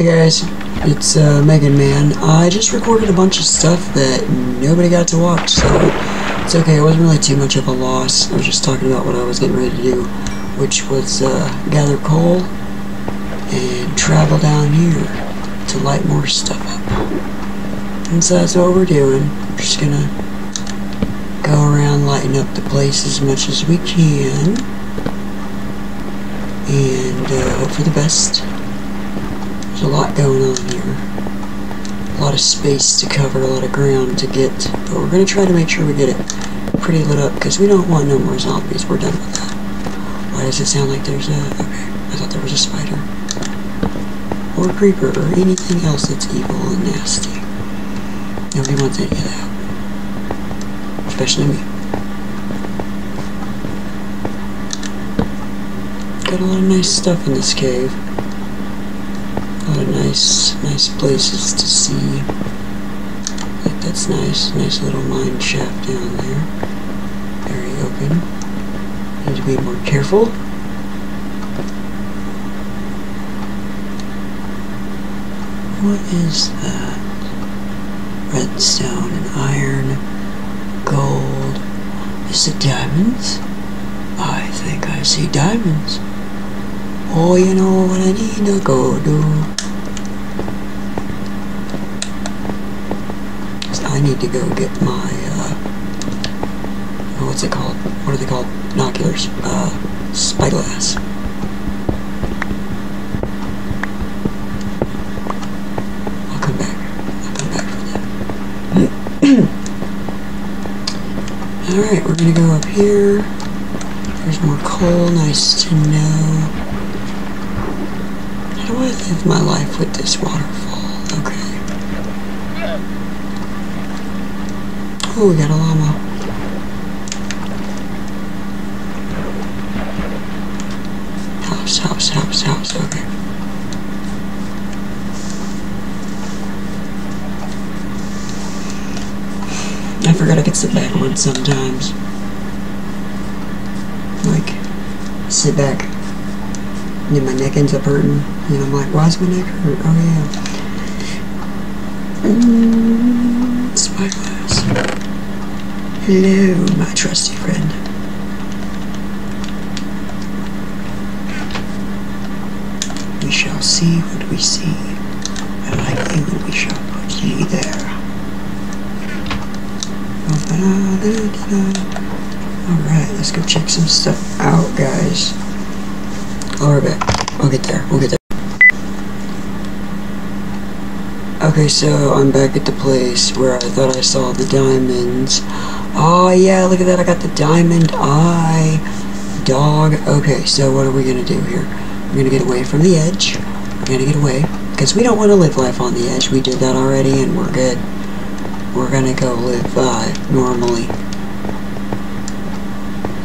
Hey guys, it's uh, Megan Man. I just recorded a bunch of stuff that nobody got to watch, so it's okay. It wasn't really too much of a loss. I was just talking about what I was getting ready to do, which was uh, gather coal and travel down here to light more stuff up. And so that's what we're doing. We're just gonna go around lighting up the place as much as we can and uh, hope for the best. There's a lot going on here. A lot of space to cover, a lot of ground to get, but we're going to try to make sure we get it pretty lit up because we don't want no more zombies. We're done with that. Why does it sound like there's a... Okay, I thought there was a spider. Or a creeper, or anything else that's evil and nasty. Nobody wants any of that. Especially me. Got a lot of nice stuff in this cave. Nice, nice places to see. That's nice. Nice little mine shaft down there. Very open. Need to be more careful. What is that? Redstone and iron, gold. Is it diamonds? I think I see diamonds. Oh, you know what I need to go do? I need to go get my, uh, what's it called? What are they called? Binoculars. Uh, spyglass. I'll come back. I'll come back for that. Alright, we're gonna go up here. There's more coal, nice to know. How do I live my life with this waterfall? Okay. Oh, we got a llama. House, house, house, okay. I forgot I sit sometimes. Like, sit back. And then my neck ends up hurting. And I'm like, why is my neck hurt? Oh, yeah. Mm, spyglass. Hello, my trusty friend. We shall see what we see. And like you, we shall put ye there. Oh, uh, Alright, let's go check some stuff out, guys. Alright, we'll get there, we'll get there. Okay, so I'm back at the place where I thought I saw the diamonds. Oh yeah, look at that, I got the diamond eye. Dog. Okay, so what are we gonna do here? We're gonna get away from the edge. We're gonna get away. Because we don't want to live life on the edge. We did that already and we're good. We're gonna go live uh, normally.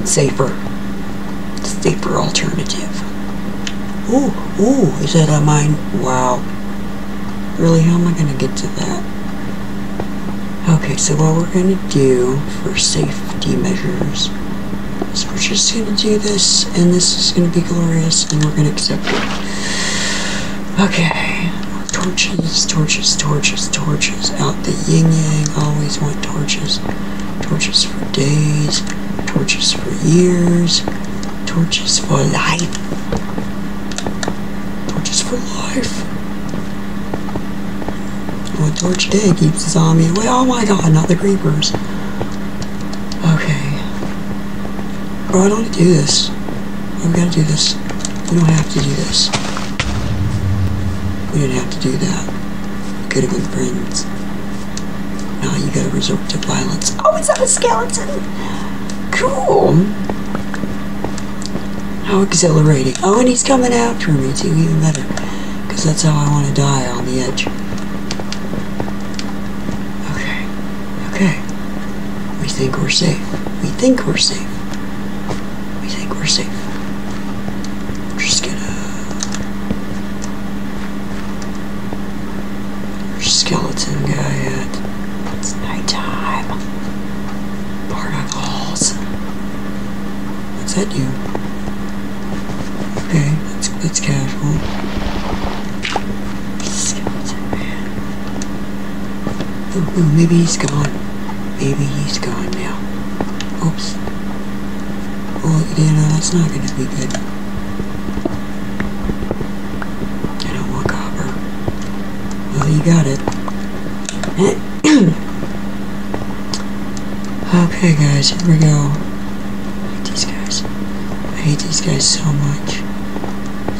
Safer. Safer alternative. Ooh, ooh, is that a mine? Wow. Really, how am I gonna get to that? Okay, so what we're gonna do for safety measures is we're just gonna do this, and this is gonna be glorious, and we're gonna accept it. Okay. Torches, torches, torches, torches. Out the yin yang, always want torches. Torches for days, torches for years, torches for life. Torches for life. A torch day keeps the zombie away. Oh my god, not the creepers. Okay. Bro, I don't want to do this. We gotta do this. We don't have to do this. We didn't have to do that. We Could have been friends. Now you gotta resort to violence. Oh, is that a skeleton? Cool. How exhilarating. Oh, and he's coming after me too, even better. Because that's how I want to die, on the edge. think we're safe. We think we're safe. We think we're safe. We're just gonna. Skeleton guy at. It's nighttime. Barnacles. What's that you? Okay, that's, that's casual. Skeleton man. Ooh, ooh, maybe he's gone. Maybe he's gone now. Oops. Oh, yeah, no, that's not gonna be good. I don't want copper. Well, you got it. okay, guys, here we go. I hate these guys. I hate these guys so much.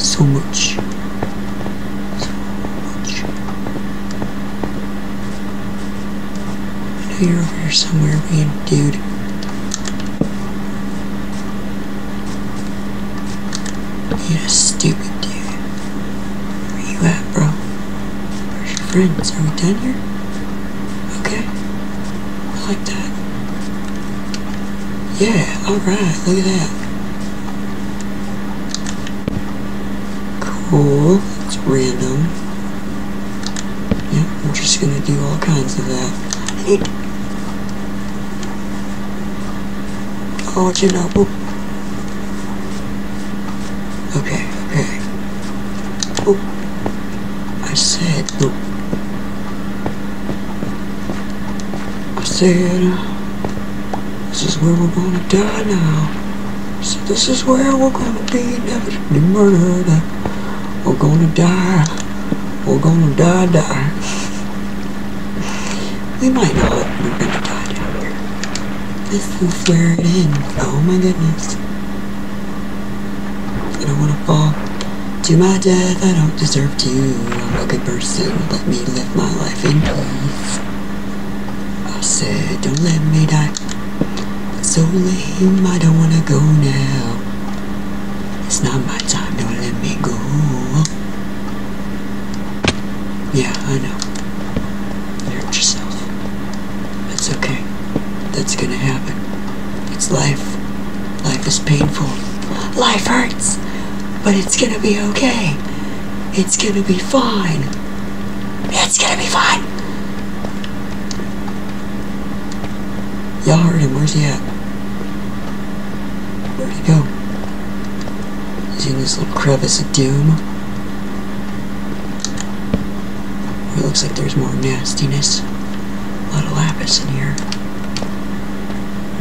So much. So much. I know you're over here somewhere, being dude. You're a stupid dude. Where you at, bro? Where's your friends? Are we done here? Okay. I like that. Yeah, alright, look at that. Cool. It's random. Yeah, I'm just gonna do all kinds of that. You know. Oh. Okay, okay. I said, no. Uh, I said, this is where we're gonna die now. So this is where we're gonna be inevitably murdered. We're gonna die. We're gonna die, die. We might not. We're gonna die. This is where it ends. Oh my goodness. I don't wanna fall to my death. I don't deserve to. I'm a good person. Let me live my life in peace. I said, don't let me die. It's so lame. I don't wanna go now. It's not my time. Don't let me go. Yeah, I know. You hurt yourself. That's okay. That's gonna happen. It's life. Life is painful. Life hurts. But it's gonna be okay. It's gonna be fine. It's gonna be fine. Y'all heard him. Where's he at? Where'd he go? He's in this little crevice of doom? It looks like there's more nastiness. A lot of lapis in here.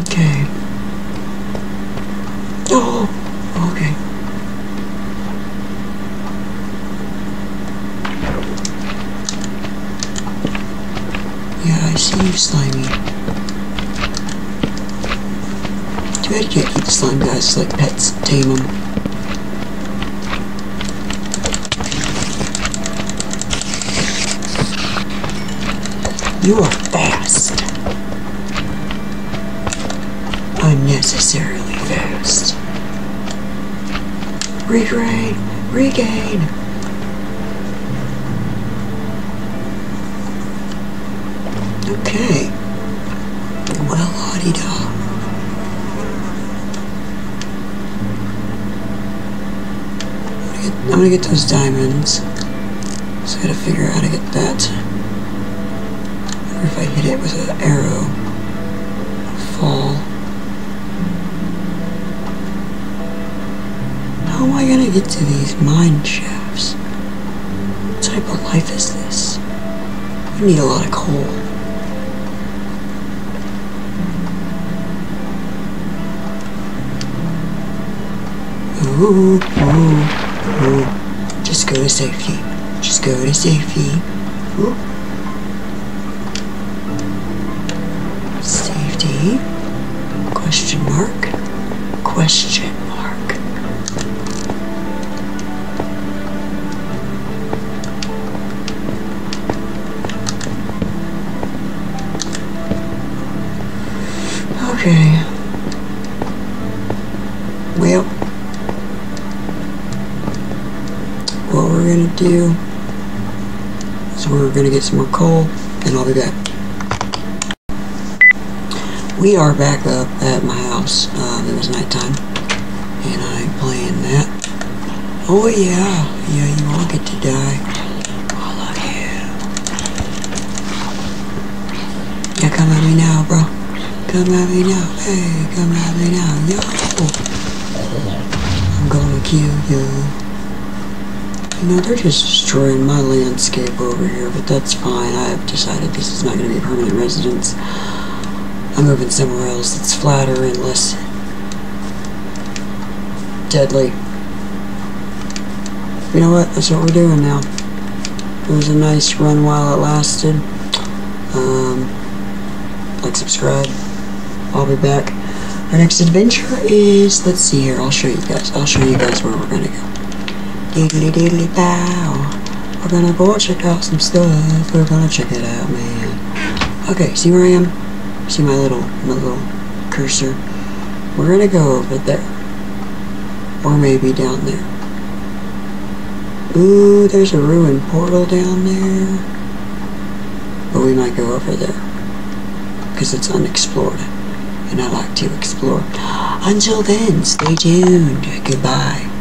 Okay. Oh! Okay. Yeah, I see you, Slimy. Too bad you can't eat slime guys like pets. Tame them. You are fast. Unnecessarily fast. Regain, regain. Okay. Well, la-di-da. I'm gonna get those diamonds. So I gotta figure out how to get that. Or if I hit it with an arrow, fall. How am I gonna get to these mine shafts? What type of life is this? We need a lot of coal. Ooh, ooh, ooh. Just go to safety. Just go to safety. Ooh. Safety? Question mark? Question Okay. Well, what we're gonna do is we're gonna get some more coal, and I'll be back. We are back up at my house. Uh, it was nighttime, and I'm playing that. Oh yeah, yeah, you all get to die. You. Yeah, come at me now, bro. Come at me now. Hey, come at me now. Yo. I'm gonna kill you. You know, they're just destroying my landscape over here, but that's fine. I have decided this is not going to be a permanent residence. I'm moving somewhere else that's flatter and less deadly. You know what? That's what we're doing now. It was a nice run while it lasted. Um, like, subscribe. I'll be back. Our next adventure is, let's see here, I'll show you guys. I'll show you guys where we're gonna go. Diddly diddly bow. We're gonna go check out some stuff. We're gonna check it out, man. Okay, see where I am? See my little, my little cursor? We're gonna go over there. Or maybe down there. Ooh, there's a ruined portal down there. But we might go over there. Because it's unexplored. And I like to explore. Until then, stay tuned. Goodbye.